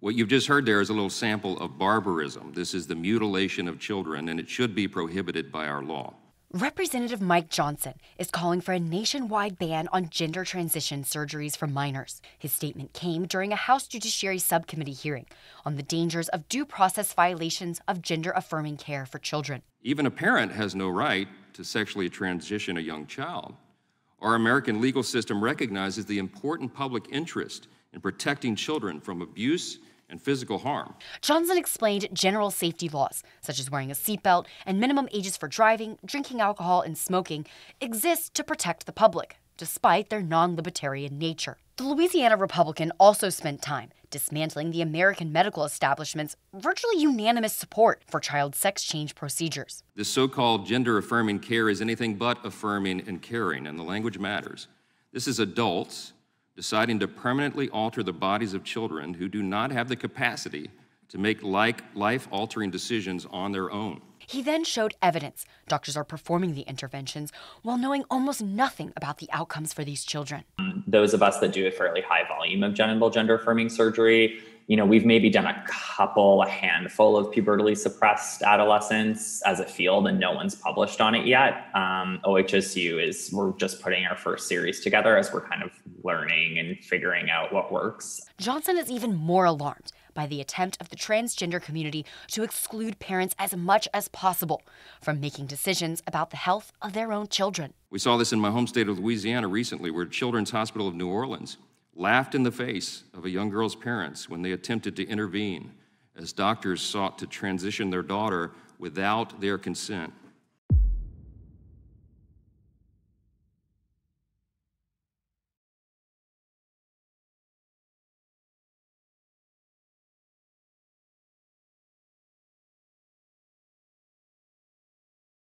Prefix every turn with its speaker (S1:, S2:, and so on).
S1: What you've just heard there is a little sample of barbarism. This is the mutilation of children, and it should be prohibited by our law.
S2: Representative Mike Johnson is calling for a nationwide ban on gender transition surgeries for minors. His statement came during a House Judiciary Subcommittee hearing on the dangers of due process violations of gender affirming care for children.
S1: Even a parent has no right to sexually transition a young child. Our American legal system recognizes the important public interest in protecting children from abuse and physical harm.
S2: Johnson explained general safety laws, such as wearing a seatbelt and minimum ages for driving, drinking alcohol, and smoking, exist to protect the public, despite their non libertarian nature. The Louisiana Republican also spent time dismantling the American medical establishment's virtually unanimous support for child sex change procedures.
S1: This so called gender affirming care is anything but affirming and caring, and the language matters. This is adults deciding to permanently alter the bodies of children who do not have the capacity to make like life altering decisions on their own.
S2: He then showed evidence doctors are performing the interventions while knowing almost nothing about the outcomes for these children.
S3: Those of us that do a fairly high volume of genital gender affirming surgery you know, we've maybe done a couple, a handful of pubertally suppressed adolescents as a field, and no one's published on it yet. Um, OHSU is we're just putting our first series together as we're kind of learning and figuring out what works.
S2: Johnson is even more alarmed by the attempt of the transgender community to exclude parents as much as possible from making decisions about the health of their own children.
S1: We saw this in my home state of Louisiana recently, where Children's Hospital of New Orleans laughed in the face of a young girl's parents when they attempted to intervene as doctors sought to transition their daughter without their consent.